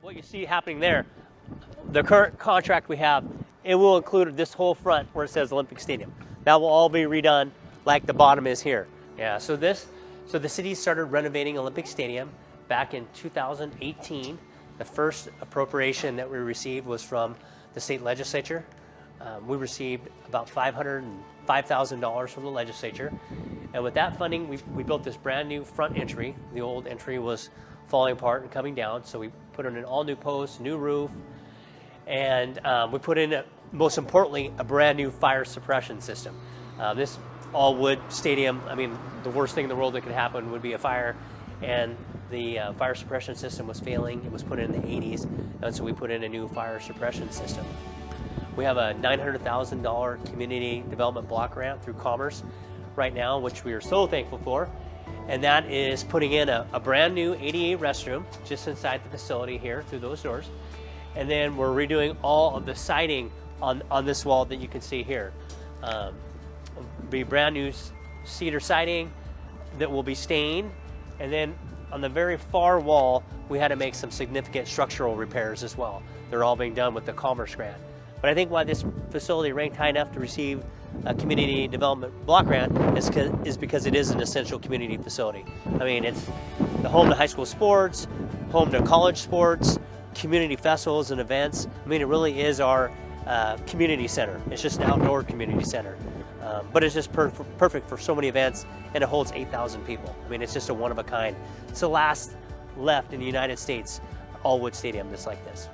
What you see happening there, the current contract we have, it will include this whole front where it says Olympic Stadium. That will all be redone like the bottom is here. Yeah, so this, so the city started renovating Olympic Stadium back in 2018. The first appropriation that we received was from the state legislature. Um, we received about $505,000 from the legislature. And with that funding, we, we built this brand new front entry. The old entry was falling apart and coming down, so we put in an all new post, new roof, and um, we put in, a, most importantly, a brand new fire suppression system. Uh, this all wood stadium, I mean, the worst thing in the world that could happen would be a fire, and the uh, fire suppression system was failing. It was put in the 80s, and so we put in a new fire suppression system. We have a $900,000 community development block grant through Commerce right now, which we are so thankful for. And that is putting in a, a brand new ADA restroom just inside the facility here through those doors. And then we're redoing all of the siding on, on this wall that you can see here. Um, be brand new cedar siding that will be stained. And then on the very far wall, we had to make some significant structural repairs as well. They're all being done with the Commerce Grant. But I think why this facility ranked high enough to receive a community development block grant is, is because it is an essential community facility. I mean, it's the home to high school sports, home to college sports, community festivals and events. I mean, it really is our uh, community center. It's just an outdoor community center. Um, but it's just per perfect for so many events, and it holds 8,000 people. I mean, it's just a one of a kind. It's the last left in the United States all wood stadium that's like this.